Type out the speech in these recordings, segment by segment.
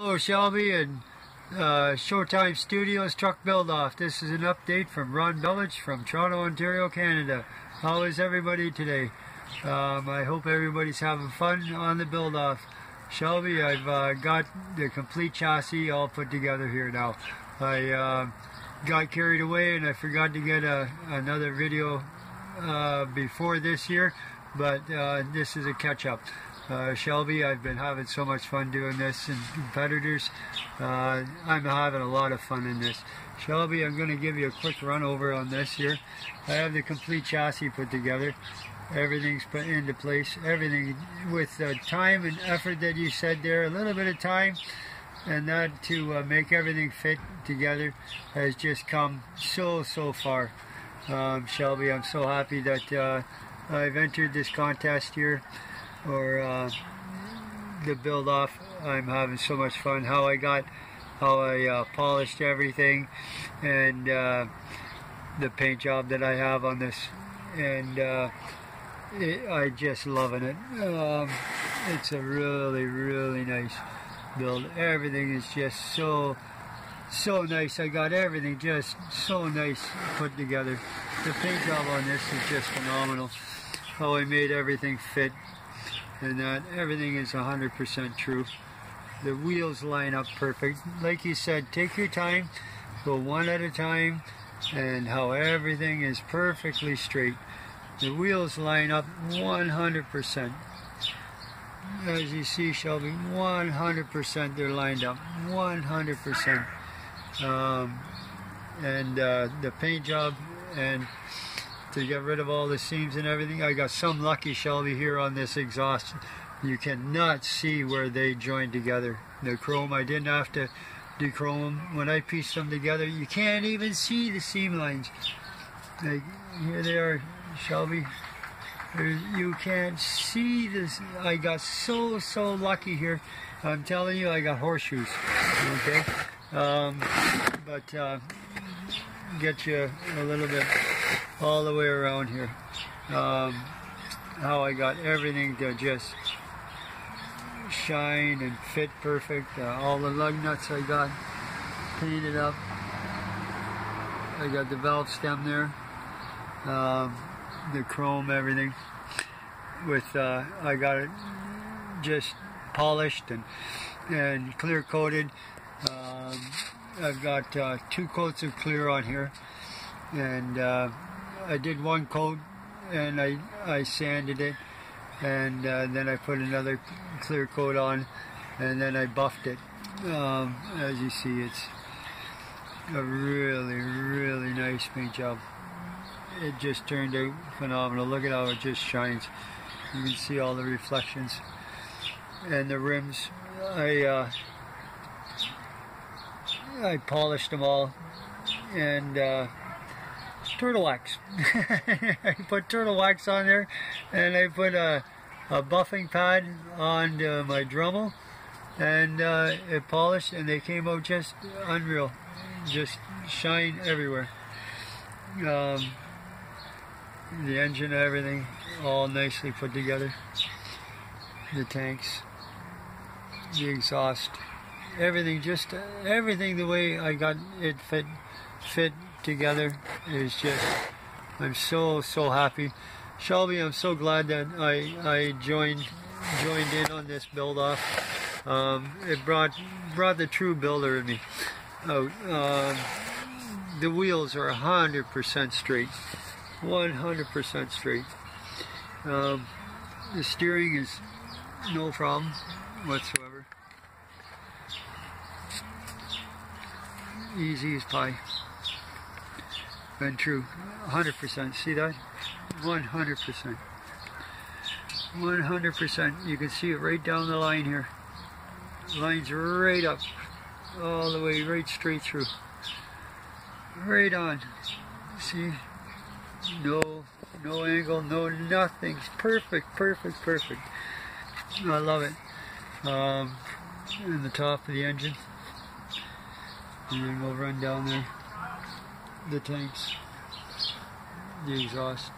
Hello Shelby and uh, Showtime Studios Truck Build Off. This is an update from Ron Belich from Toronto, Ontario, Canada. How is everybody today? Um, I hope everybody's having fun on the build off. Shelby, I've uh, got the complete chassis all put together here now. I uh, got carried away and I forgot to get a, another video uh, before this year, but uh, this is a catch up. Uh, Shelby, I've been having so much fun doing this and competitors. Uh, I'm having a lot of fun in this. Shelby, I'm going to give you a quick run over on this here. I have the complete chassis put together. Everything's put into place. Everything with the time and effort that you said there, a little bit of time and that to uh, make everything fit together has just come so, so far. Um, Shelby, I'm so happy that uh, I've entered this contest here or uh, the build off. I'm having so much fun. How I got, how I uh, polished everything, and uh, the paint job that I have on this, and uh, it, I just loving it. Um, it's a really, really nice build. Everything is just so, so nice. I got everything just so nice put together. The paint job on this is just phenomenal. How I made everything fit and that everything is 100% true. The wheels line up perfect. Like you said, take your time, go one at a time, and how everything is perfectly straight. The wheels line up 100%. As you see, Shelby, 100% they're lined up. 100%. Um, and uh, the paint job and to get rid of all the seams and everything. I got some lucky Shelby here on this exhaust. You cannot see where they joined together. The chrome, I didn't have to dechrome. When I pieced them together, you can't even see the seam lines. Like, here they are, Shelby. You can't see this. I got so, so lucky here. I'm telling you, I got horseshoes. Okay? Um, but uh, get you a little bit all the way around here. Um, how I got everything to just shine and fit perfect. Uh, all the lug nuts I got painted up. I got the valve stem there. Um, the chrome, everything. With uh, I got it just polished and and clear coated. Um, I've got uh, two coats of clear on here, and uh, I did one coat and I, I sanded it and uh, then I put another clear coat on and then I buffed it. Um, as you see, it's a really, really nice paint job. It just turned out phenomenal. Look at how it just shines. You can see all the reflections. And the rims, I uh, I polished them all and uh, turtle wax. I put turtle wax on there and I put a, a buffing pad on uh, my Dremel and uh, it polished and they came out just unreal. Just shine everywhere. Um, the engine and everything all nicely put together. The tanks, the exhaust, everything just everything the way I got it fit fit together is just, I'm so, so happy. Shelby, I'm so glad that I, I joined, joined in on this build off. Um, it brought, brought the true builder in me out. Um, the wheels are 100% straight. 100% straight. Um, the steering is no problem whatsoever. Easy as pie been true. 100%. See that? 100%. 100%. You can see it right down the line here. Lines right up. All the way right straight through. Right on. See? No, no angle, no nothing. Perfect, perfect, perfect. I love it. Um, the top of the engine. And then we'll run down there the tanks, the exhaust,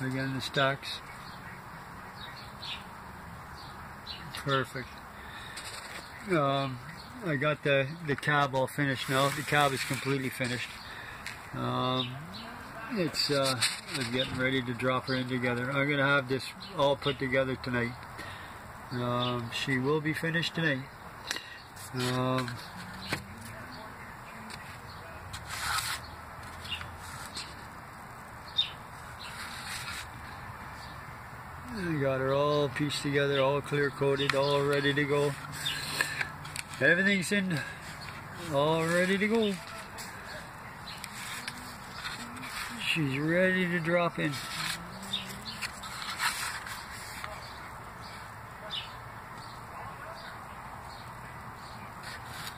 again the stacks. Perfect. Um, I got the, the cab all finished now. The cab is completely finished. Um, it's uh, I'm getting ready to drop her in together. I'm gonna have this all put together tonight. Um, she will be finished tonight. Um, I got her all pieced together, all clear coated, all ready to go. Everything's in, all ready to go. She's ready to drop in.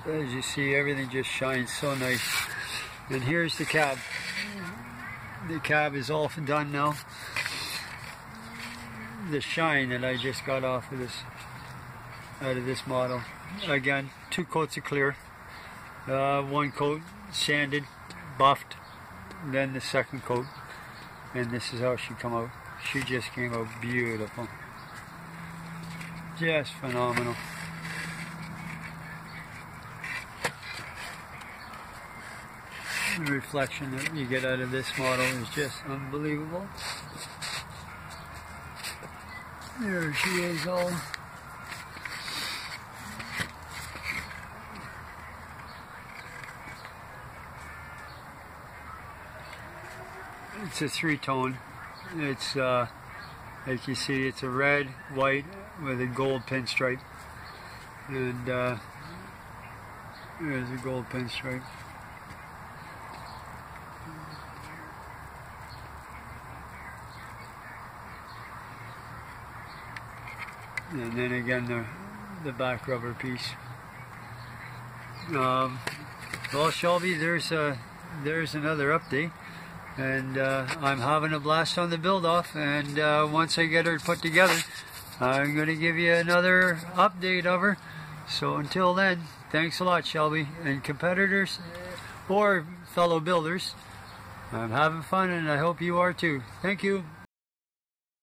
As you see, everything just shines so nice. And here's the cab. The cab is all and done now. The shine that I just got off of this, out of this model. Again, two coats of clear. Uh, one coat sanded, buffed, then the second coat. And this is how she come out. She just came out beautiful. Just phenomenal. The reflection that you get out of this model is just unbelievable. There she is all it's a three-tone. It's uh, like you see, it's a red, white with a gold pinstripe, and uh, there's a gold pinstripe. And then again the the back rubber piece. Um, well, Shelby, there's a there's another update. And uh, I'm having a blast on the build off and uh, once I get her put together I'm going to give you another update of her. So until then thanks a lot Shelby. And competitors or fellow builders I'm having fun and I hope you are too. Thank you